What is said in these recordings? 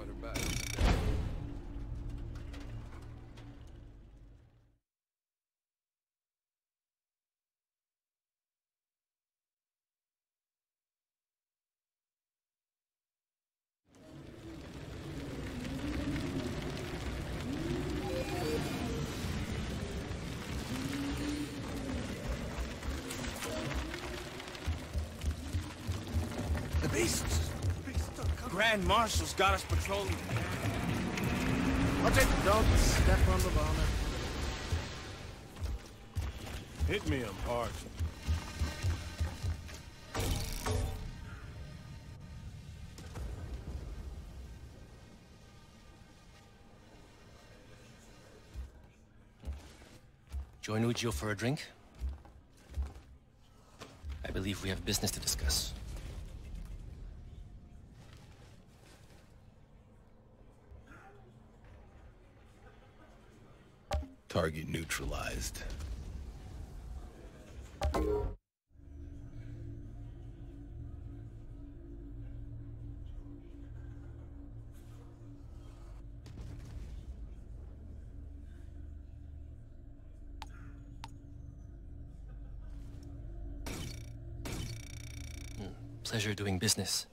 Brought her back. Grand Marshal's got us patrolling. Watch it! Don't step on the bomber. Hit me, I'm hard. Join Ujio for a drink? I believe we have business to discuss. Target neutralized. Hmm. Pleasure doing business.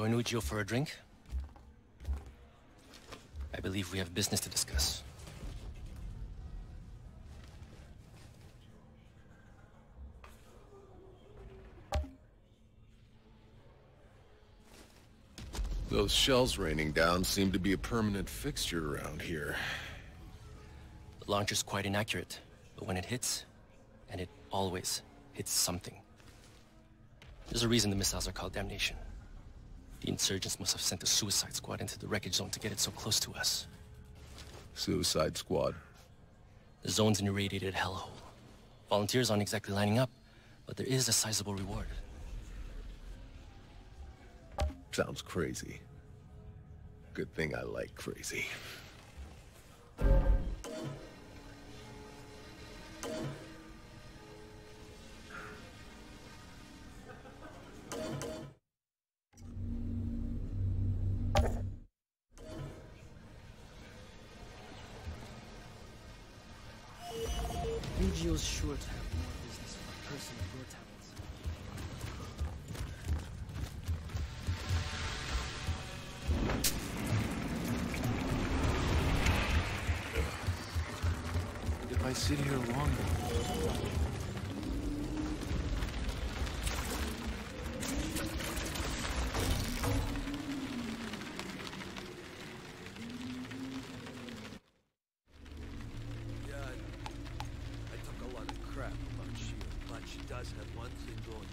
Join Ujio for a drink? I believe we have business to discuss. Those shells raining down seem to be a permanent fixture around here. The launcher's quite inaccurate, but when it hits, and it always hits something. There's a reason the missiles are called Damnation. The insurgents must have sent a suicide squad into the wreckage zone to get it so close to us. Suicide Squad. The zone's an irradiated hellhole. Volunteers aren't exactly lining up, but there is a sizable reward. Sounds crazy. Good thing I like crazy. Ujio's sure to have more business with a person of your talents. If I sit here long enough, have one single